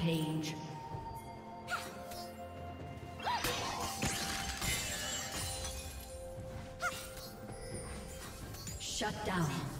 Rampage. Shut down.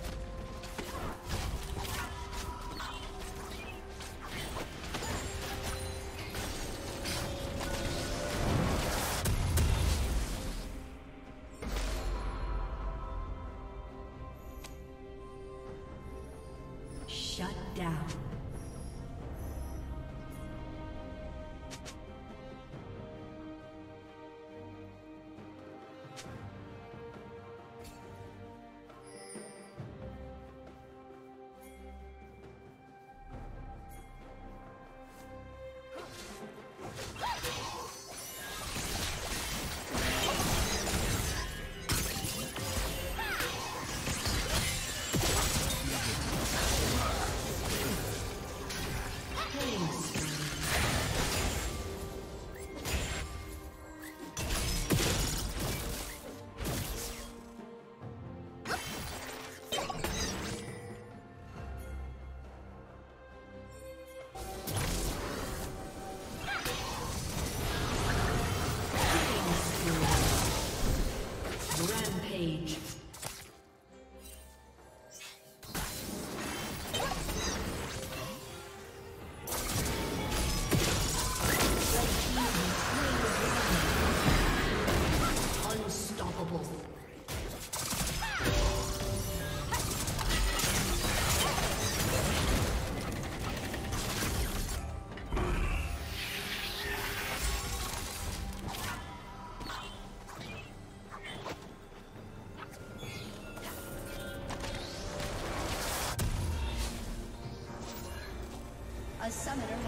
Summoner.